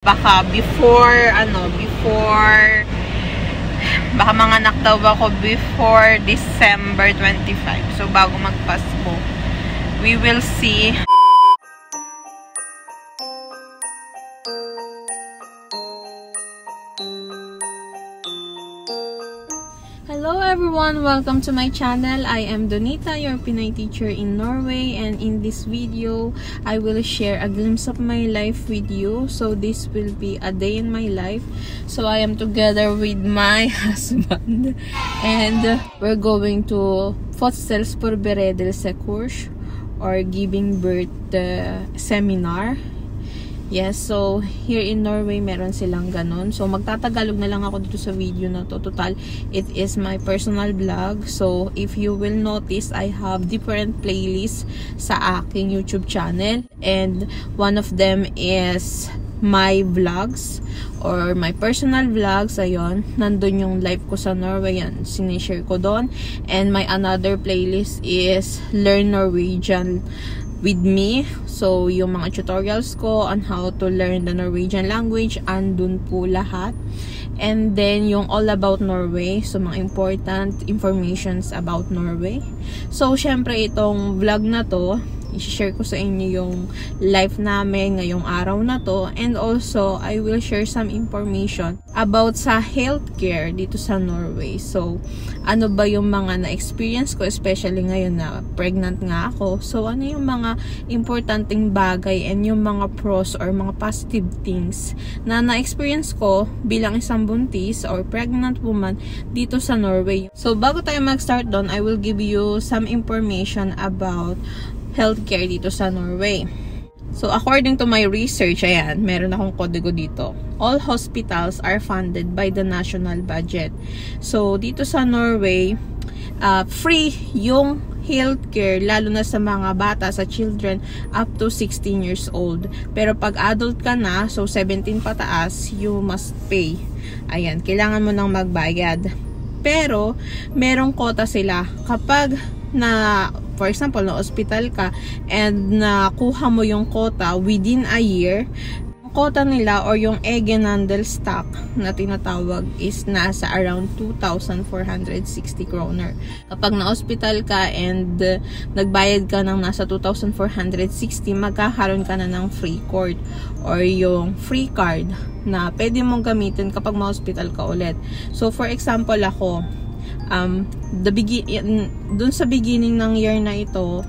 Baka before, ano, before, baka manganak daw ako before December 25. So, bago magpasko. We will see. Hello everyone! Welcome to my channel. I am Donita, your Pinay teacher in Norway and in this video, I will share a glimpse of my life with you. So this will be a day in my life. So I am together with my husband and we're going to Fotsels por Beredel Sekurs or Giving Birth uh, Seminar Yes, so here in Norway meron silang ganun. So magtatagalog na lang ako dito sa video na to. Total, it is my personal vlog. So if you will notice, I have different playlists sa aking YouTube channel. And one of them is my vlogs or my personal vlogs. Ayun, nandun yung life ko sa Norway. Yan, sinishare ko doon. And my another playlist is Learn Norwegian with me. So, yung mga tutorials ko on how to learn the Norwegian language, andun po lahat. And then, yung all about Norway. So, mga important informations about Norway. So, syempre, itong vlog na to, i-share ko sa inyo yung life namin ngayong araw na to and also I will share some information about sa healthcare dito sa Norway. So, ano ba yung mga na-experience ko especially ngayon na pregnant nga ako. So, ano yung mga importanteng bagay and yung mga pros or mga positive things na na-experience ko bilang isang buntis or pregnant woman dito sa Norway. So, bago tayo mag-start doon, I will give you some information about healthcare dito sa Norway. So, according to my research, ayan, meron akong kodigo dito. All hospitals are funded by the national budget. So, dito sa Norway, uh, free yung healthcare, lalo na sa mga bata, sa children, up to 16 years old. Pero pag adult ka na, so 17 pataas, you must pay. Ayan, kailangan mo nang magbayad. Pero, merong kota sila. Kapag na for example, na hospital ka and nakuha mo yung quota within a year, quota nila or yung Egenandel stock na tinatawag is nasa around 2,460 kroner. Kapag na-hospital ka and uh, nagbayad ka ng nasa 2,460, magkakaroon ka na ng free court or yung free card na pwede mong gamitin kapag ma-hospital ka ulit. So, for example ako, um, the begin dun sa beginning ng year na ito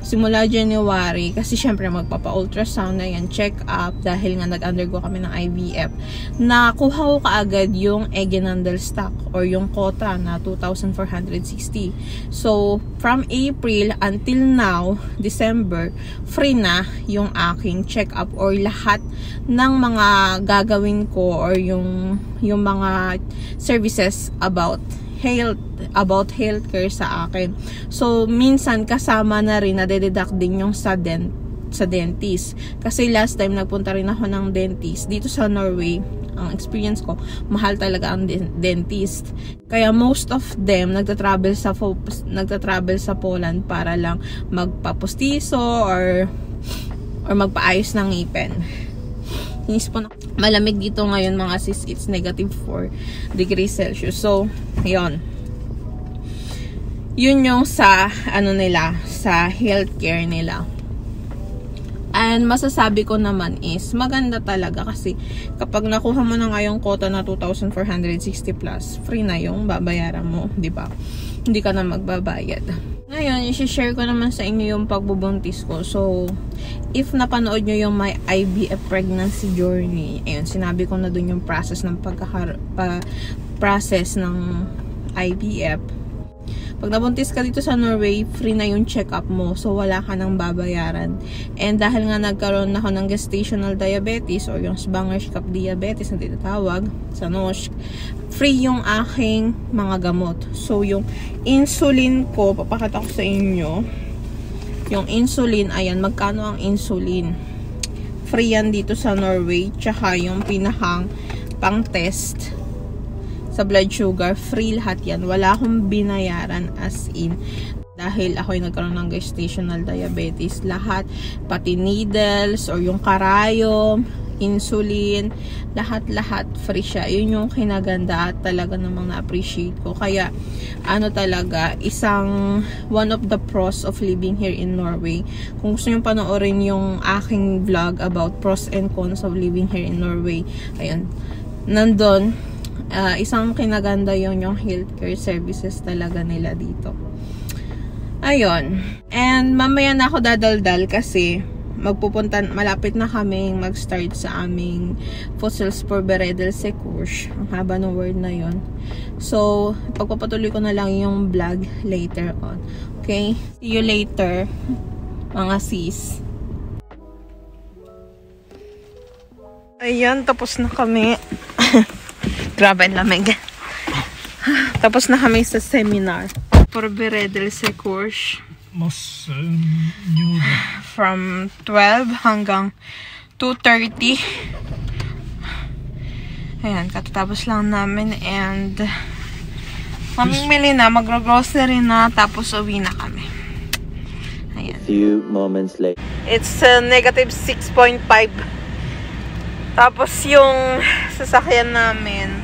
simula January kasi syempre magpapa-ultrasound na yan check up dahil nga nag-undergo kami ng IVF nakuha ko kaagad yung Egenandel stock or yung quota na 2,460 so from April until now December free na yung aking check up or lahat ng mga gagawin ko or yung yung mga services about health, about healthcare sa akin. So, minsan kasama na rin, nade-deduct din yung sa dent sa dentist. Kasi last time nagpunta rin ako ng dentist dito sa Norway. Ang experience ko, mahal talaga ang dentist. Kaya most of them nagta-travel sa nagta-travel sa Poland para lang magpapustiso or or magpaayos ng ngipin. Inis po na malamig dito ngayon mga sis. It's negative 4 degrees Celsius. So, yon Yun yung sa, ano nila, sa healthcare nila. And masasabi ko naman is, maganda talaga kasi kapag nakuha mo na nga yung quota na 2,460 plus, free na yung babayaran mo, di ba? Hindi ka na magbabayad. Ngayon, i-share ko naman sa inyo yung pagbubuntis ko. So, if napanood nyo yung my IVF pregnancy journey, ayun, sinabi ko na dun yung process ng pagkakar pa process ng IVF. Pag nabuntis ka dito sa Norway, free na yung check-up mo. So, wala ka nang babayaran. And dahil nga nagkaroon ako ng gestational diabetes or yung Spangerskap diabetes na tinatawag sa NOSH, free yung aking mga gamot. So, yung insulin ko, papakita ko sa inyo. Yung insulin, ayan, magkano ang insulin? Free yan dito sa Norway. Tsaka yung pinahang pang-test sa blood sugar, free lahat yan. Wala akong binayaran as in dahil ako ay nagkaroon ng gestational diabetes. Lahat, pati needles or yung karayom, insulin, lahat-lahat free siya. Yun yung kinaganda at talaga namang na-appreciate ko. Kaya, ano talaga, isang one of the pros of living here in Norway. Kung gusto nyo panoorin yung aking vlog about pros and cons of living here in Norway, ayun, nandun, uh, isang kinaganda yon yung healthcare services talaga nila dito. Ayun. And mamaya na ako dadaldal kasi magpupunta, malapit na kami mag-start sa aming fossils for Beredel Secours. Ang haba ng word na yon So, pagpapatuloy ko na lang yung vlog later on. Okay? See you later, mga sis. Ayan, tapos na kami. Grabe ang lamig. tapos na kami sa seminar. For Beredel Secours masse nude. From 12 hanggang 2.30. Ayan, katatapos lang namin and mamimili na, magro-grocery na, tapos uwi na kami. Ayan. A few moments later. It's uh, negative 6.5. Tapos yung sasakyan namin,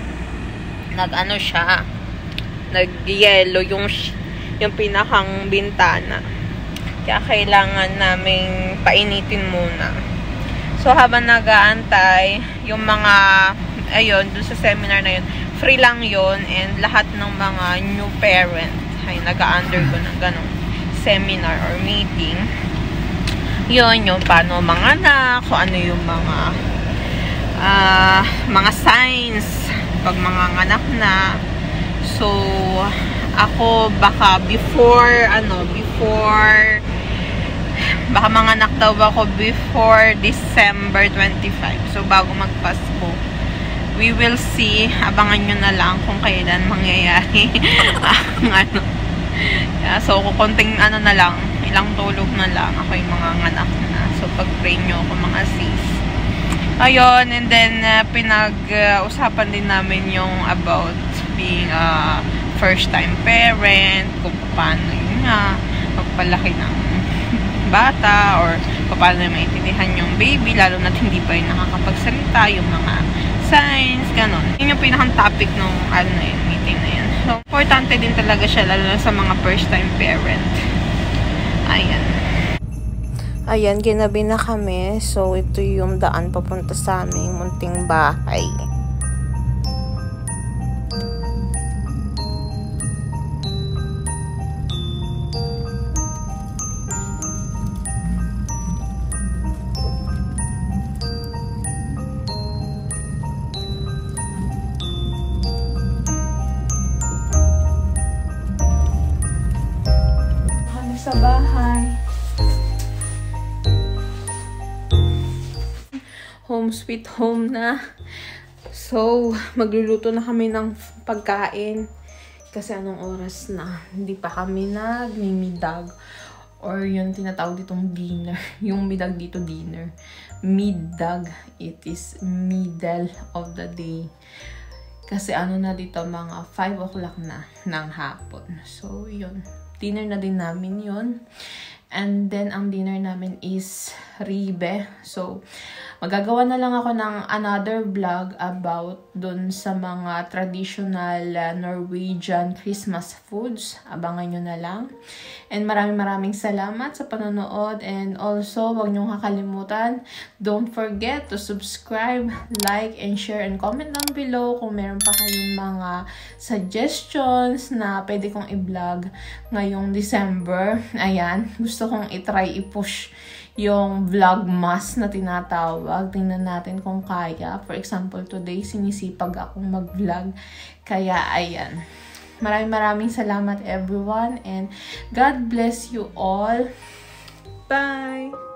nag-ano siya, nag-yellow yung yung pinakang bintana. Kaya kailangan naming painitin muna. So, habang nag-aantay, yung mga, ayun, dun sa seminar na yun, free lang yon and lahat ng mga new parent ay nag-undergo ng ganong seminar or meeting. Yun, yung paano mga anak, kung ano yung mga uh, mga signs pag mga anak na. So, ako baka before ano before baka mga anak daw ako before December 25 so bago magpasko. We will see. Abangan nyo na lang kung kailan mangyayari ang ano. Yeah, so kukunting ano na lang ilang tulog na lang ako yung mga anak na. So pag pray nyo ako mga sis ayun and then uh, pinag-usapan din namin yung about being uh, first time parent, kung paano yun nga, magpalaki ng bata, or paano maintindihan yung baby, lalo na hindi pa yung nakakapagsalita, yung mga signs, ganon. Yun yung pinakang topic nung ano yun, meeting na yun. So, importante din talaga siya, lalo na sa mga first time parent. Ayan. Ayan, ginabi na kami. So, ito yung daan papunta sa aming munting bahay. sa bahay. Home sweet home na. So, magluluto na kami ng pagkain. Kasi anong oras na? Hindi pa kami nagmimidag. Or yung tinatawag ditong dinner. Yung midag dito dinner. Midag. It is middle of the day. Kasi ano na dito, mga 5 o'clock na ng hapon. So, yun dinner na din namin yun. And then, ang dinner namin is ribe. So, magagawa na lang ako ng another vlog about dun sa mga traditional uh, Norwegian Christmas foods. Abangan nyo na lang. And maraming maraming salamat sa panonood. And also, huwag nyo kakalimutan, don't forget to subscribe, like, and share, and comment down below kung meron pa kayong mga suggestions na pwede kong i-vlog ngayong December. Ayan, gusto kong i-try i-push yung vlogmas na tinatawag. Tingnan natin kung kaya. For example, today sinisipag akong mag-vlog. Kaya, ayan. Maraming maraming salamat everyone and God bless you all. Bye!